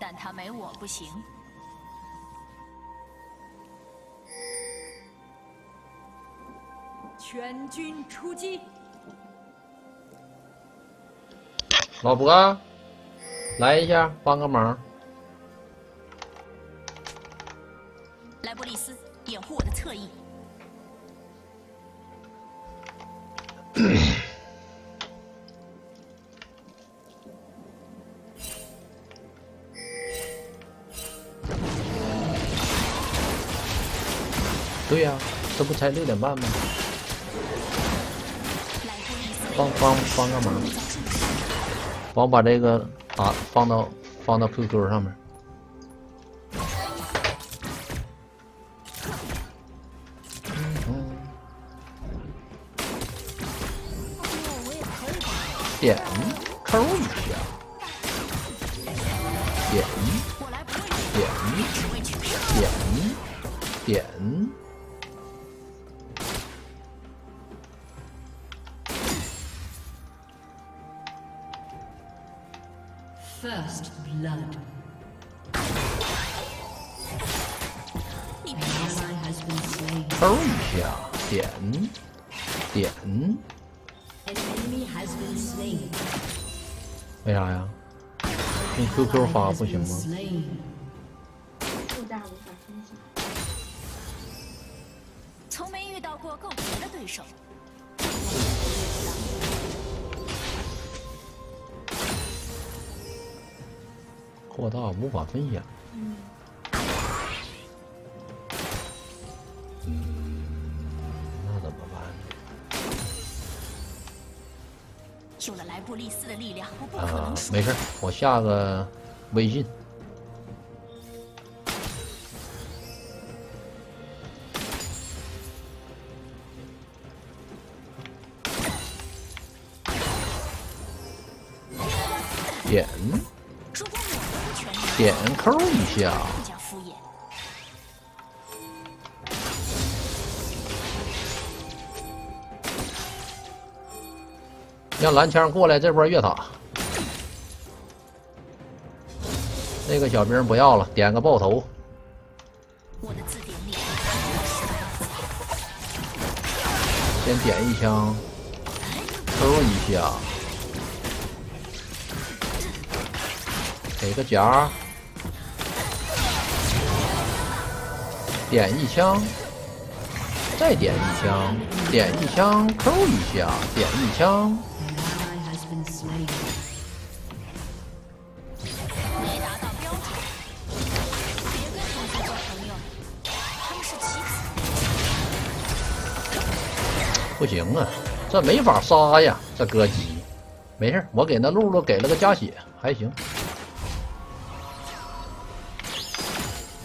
但他没我不行。全军出击！老伯，来一下，帮个忙。才六点半吗？帮帮帮个忙，帮我把这个打放到放到 QQ 上面。点扣一下，点点点点。QQ 发不行吗。从没遇到过够格的对手。扩大无法分享。嗯，啊。没事儿，我下个微信。点点扣一下，让蓝枪过来这波越塔。那个小兵不要了，点个爆头。先点一枪，扣一下，给个夹，点一枪，再点一枪，点一枪，扣一下，点一枪，不行啊，这没法杀呀，这歌姬。没事，我给那露露给了个加血，还行。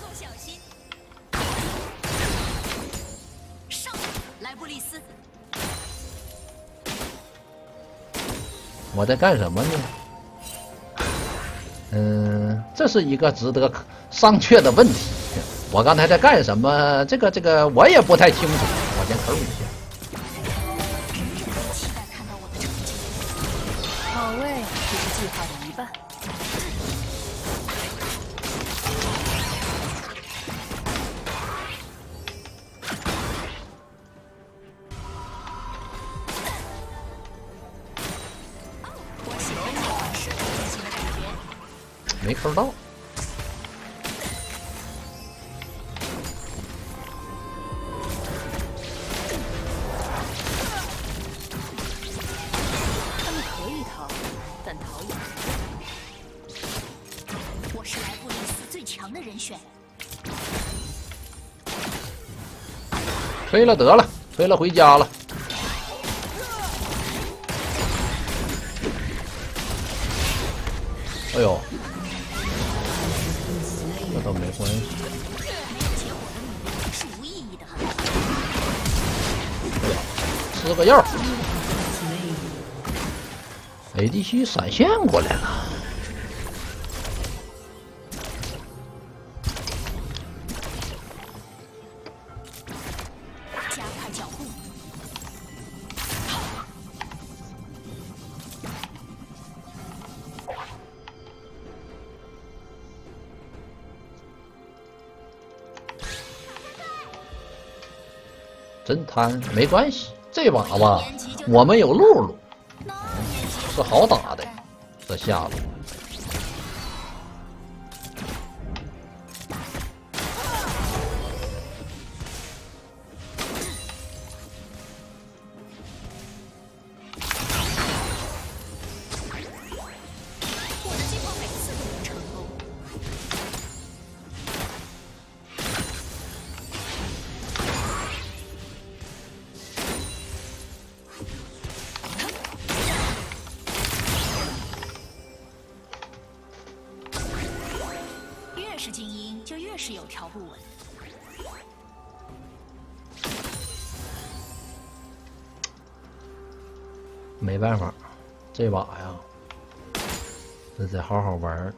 够小心。上，莱布利斯，我在干什么呢？嗯，这是一个值得商榷的问题。我刚才在干什么？这个这个我也不太清楚。我先扣一下。没扣到。可以逃，但逃也我是莱布利斯最强的人选。吹了得了，飞了回家了。ADQ 闪现过来了，加快脚步，真贪没关系。这把吧，我们有露露，是好打的，这下路。是有条不紊。没办法，这把呀，这得好好玩儿。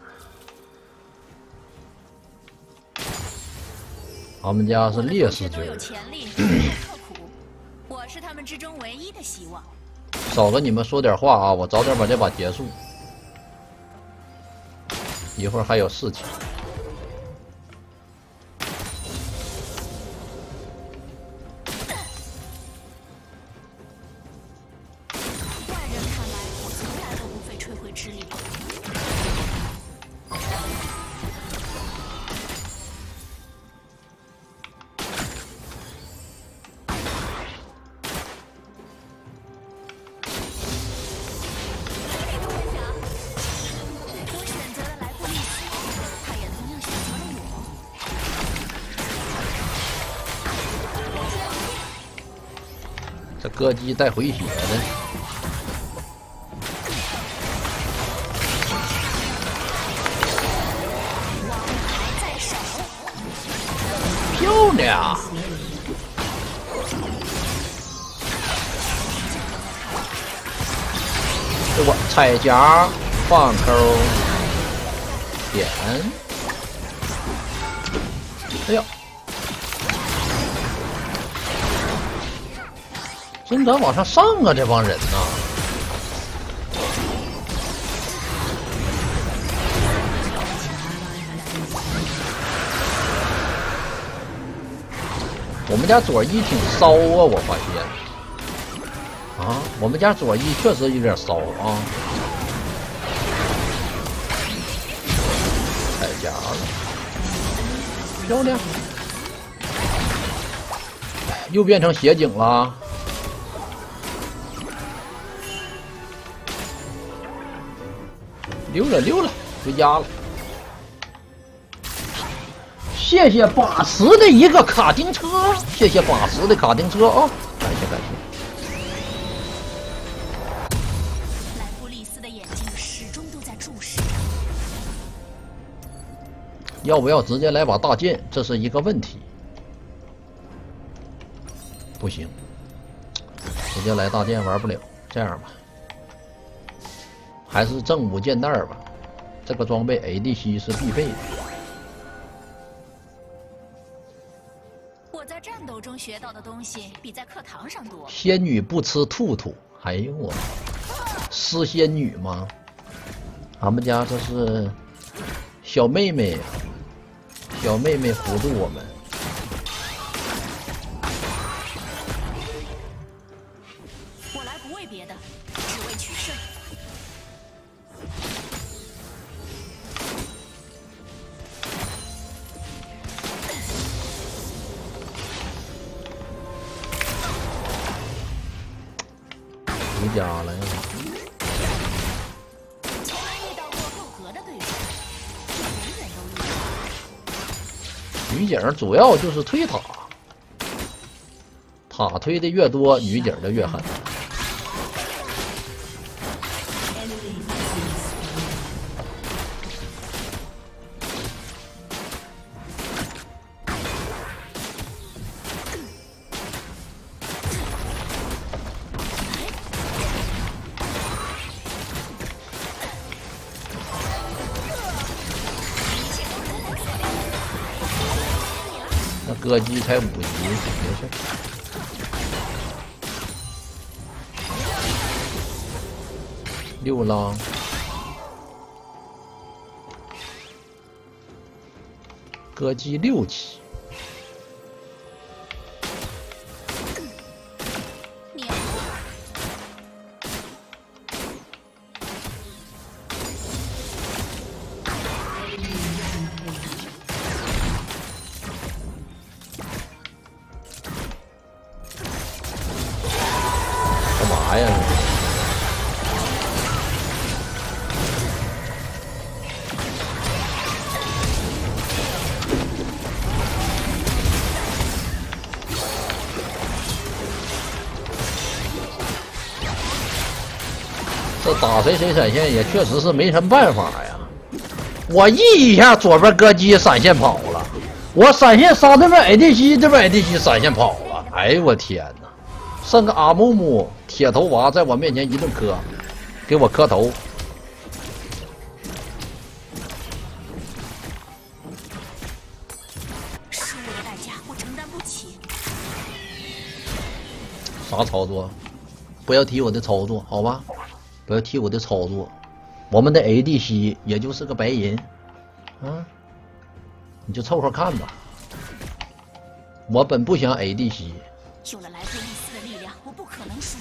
他们家是劣势军儿，都有潜力，只有刻苦。我是他们之中唯一的希望。少跟你们说点话啊，我早点把这把结束，一会儿还有事情。歌姬带回血的，漂亮！这我彩夹放扣点，哎呦，真敢往上上啊！这帮人呐、我们家左一挺骚啊，我发现。啊，我们家左一确实有点骚啊。太假了，漂亮。又变成协警了。溜了溜了，回家了。谢谢把十的一个卡丁车，谢谢把十的卡丁车啊、感谢感谢。布利斯的眼睛始终都在注视着。要不要直接来把大剑？这是一个问题。不行，直接来大剑玩不了。这样吧，还是正五剑袋儿吧。这个装备 ADC 是必备的。我在战斗中学到的东西比在课堂上多。仙女不吃兔兔，哎呦我，是仙女吗？俺们家这是小妹妹呀，小妹妹辅助我们。主要就是推塔，塔推的越多，女警就越狠。歌姬才五级，没事。六浪，歌姬六级，这打谁谁闪现也确实是没什么办法呀。我 E 一下左边歌姬闪现跑了，我闪现杀对面 ADC，对面 ADC 闪现跑了。哎呦我天！剩个阿木木铁头娃在我面前一顿磕，给我磕头。失误的代价我承担不起。啥操作？不要提我的操作，好吧？不要提我的操作。我们的 ADC 也就是个白银，啊，你就凑合看吧。我本不想 ADC，有了莱布利斯的力量，我不可能输。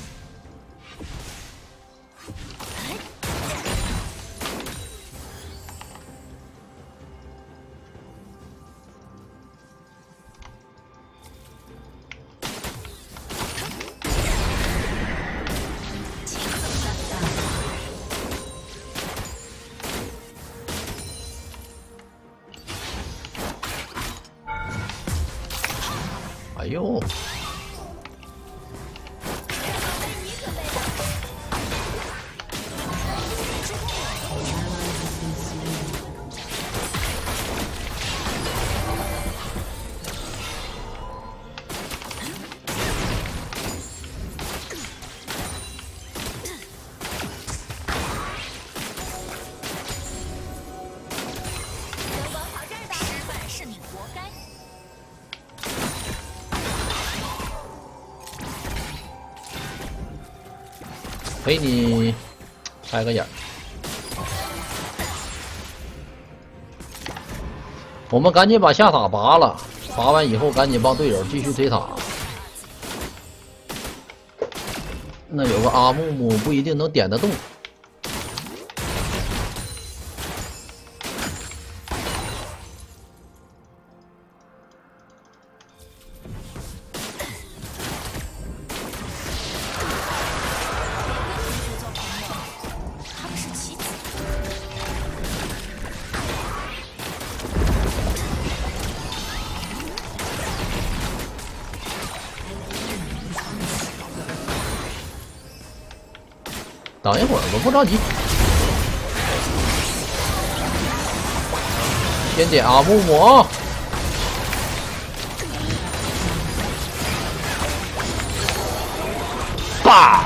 给你开个眼。我们赶紧把下塔拔了，拔完以后赶紧帮队友继续推塔。那有个阿木木不一定能点得动。不着急。先点阿木木啊！爸！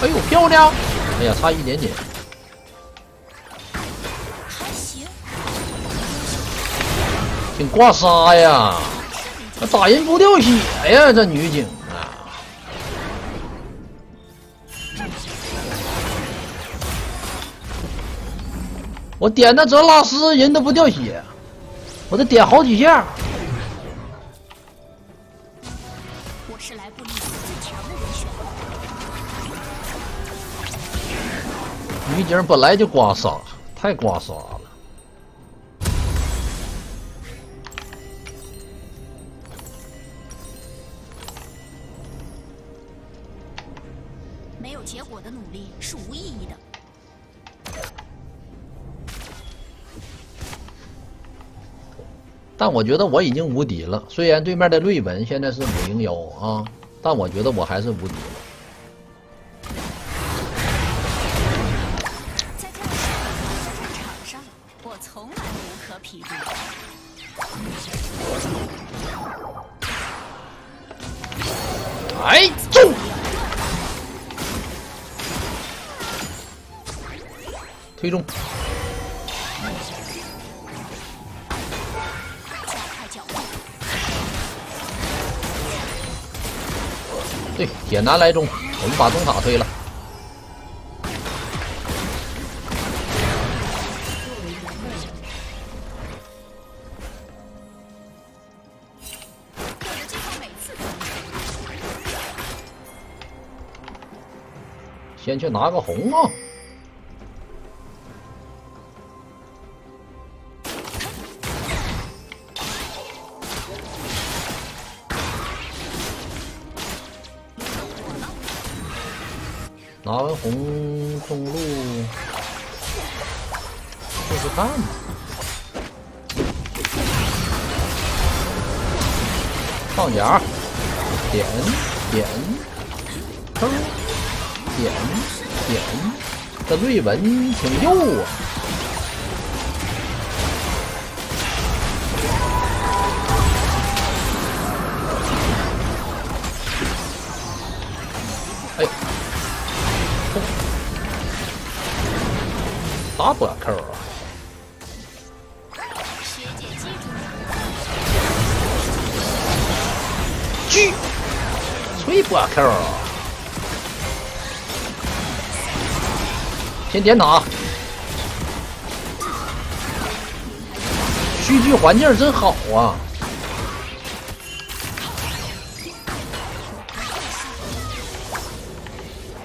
哎呦，漂亮！哎呀，差一点点。还行。挺挂杀呀，那打人不掉血呀，这女警啊！我点那泽拉斯人都不掉血，我得点好几下。我是莱布利斯最强的人选。女警本来就刮痧，太刮痧了。没有结果的努力是无意义的。但我觉得我已经无敌了，虽然对面的瑞文现在是五零幺啊，但我觉得我还是无敌了。拿，来中，我们把中塔推了。先去拿个红啊！红中路试试看吧。放甲，点点，坑，点点，这瑞文挺肉啊！大波扣啊！学姐记住了，狙，吹波扣，先点塔。区区环境真好啊！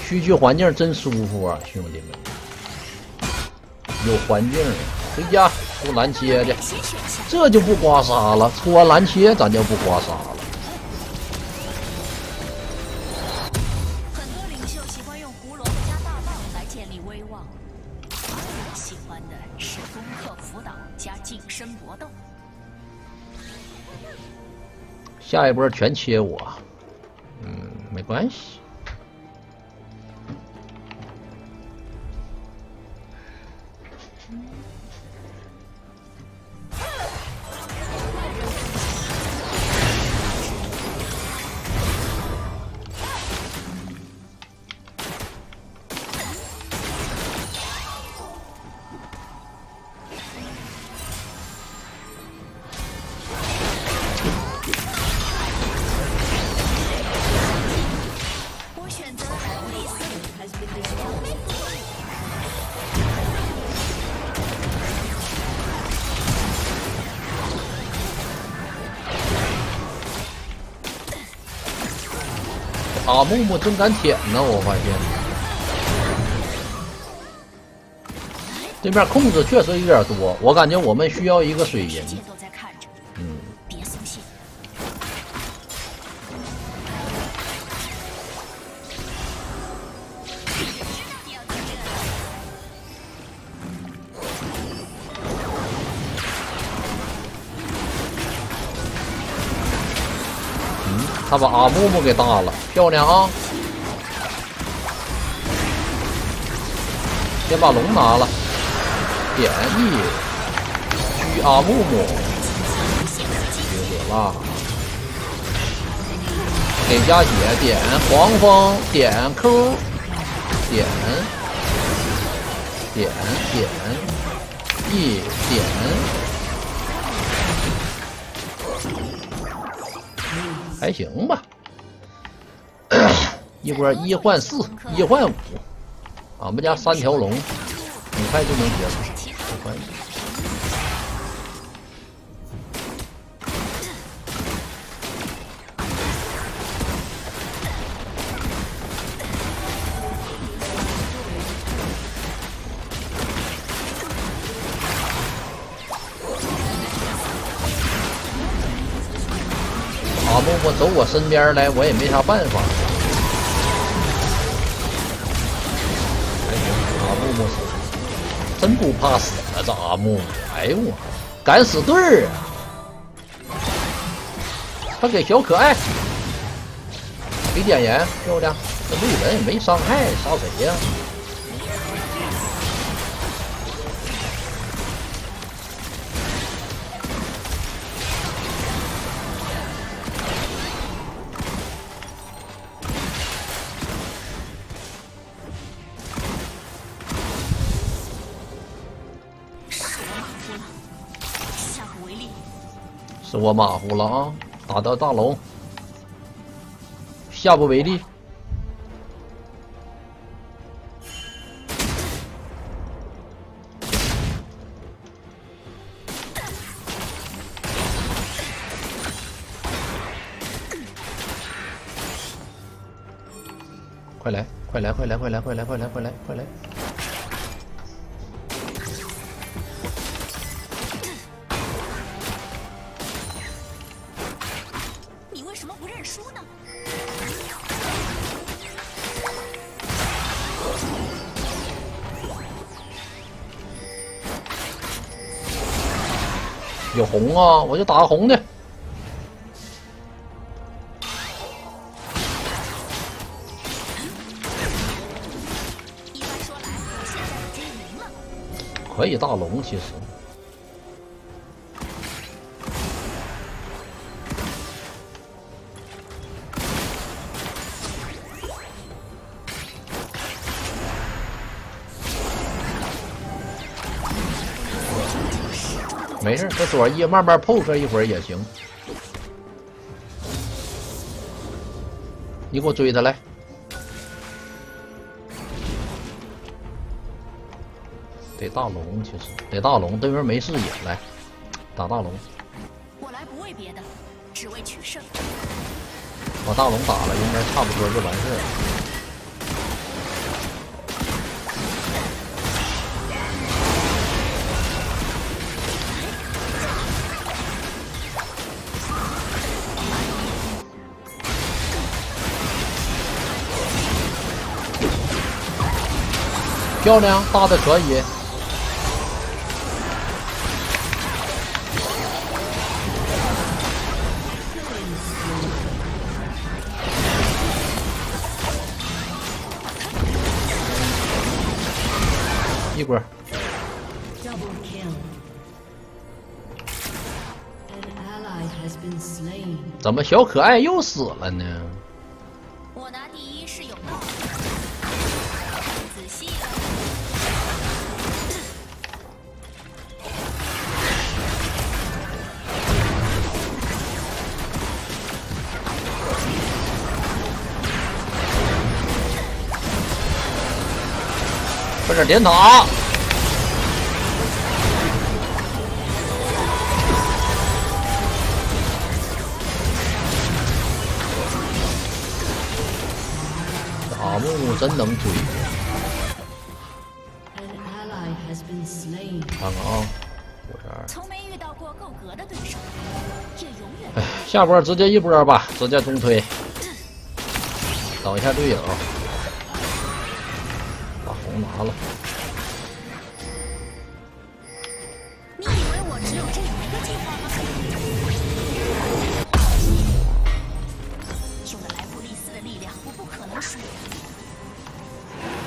区区环境真舒服啊，兄弟们，有环境，回家出蓝切去。这就不刮痧了。出完蓝切，咱就不刮痧了。很多领袖喜欢用胡萝卜加大棒来建立威望，而我喜欢的是辅导加近身搏斗。下一波全切我，嗯，没关系。木木真敢舔呢，我发现。对面控制确实有点多，我感觉我们需要一个水银把阿木木给打了，漂亮啊！先把龙拿了，点 E，狙阿木木，有了，给加血，点黄蜂，点 Q，点点点 E 点。还行吧，一波一换四，一换五，俺们家三条龙，很快就能结束，没关系。我走我身边来，我也没啥办法。还行，阿木木死，真不怕死啊！这阿木，哎呦我，敢死队儿啊！他给小可爱给点烟，漂亮。这绿人也没伤害，杀谁呀？我马虎了啊！打到大龙，下不为例。快来，快来，快来，快来，快来，快来，快来，快来！有红啊，我就打个红的。可以大龙，其实。没事，这左一慢慢 poke 一会儿也行。你给我追他来，得大龙，其实得大龙，对面没视野，来打大龙，我来不为别的，只为取胜。把大龙打了，应该差不多就完事儿了。漂亮，大的可以。一波。怎么小可爱又死了呢？我拿第一。快点点塔！这阿木真能追.看看啊，我这儿，从没遇到过够格的对手，这永远哎，下波直接一波吧，直接中推，等一下队友，拿了。你以为我只有这一个计划吗？用了莱布利斯的力量，我不可能输。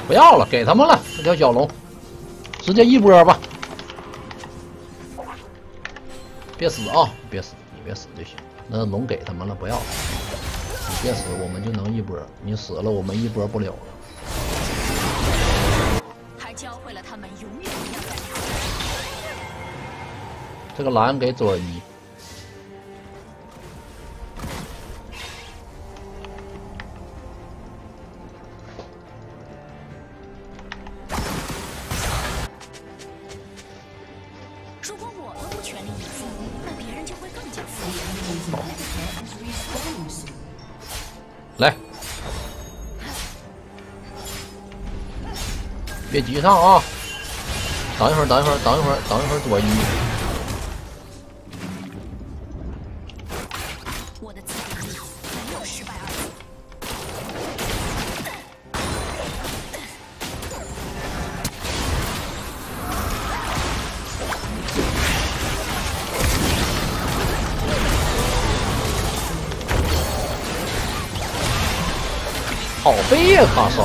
不要了，给他们了，这条小龙，直接一波吧。别死啊！别死，你别死就行。那龙给他们了，不要了。你别死，我们就能一波。你死了，我们一波不了了。这个蓝给左一，如果我们不全力以赴，那别人就会更加敷衍。Enemy's inhibitor has respawned. 来，别急上啊！等一会儿，等一会儿，等一会儿，等一会儿左一。好飞呀，卡莎！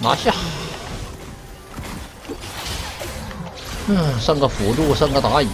拿下。嗯，剩个辅助，剩个打野。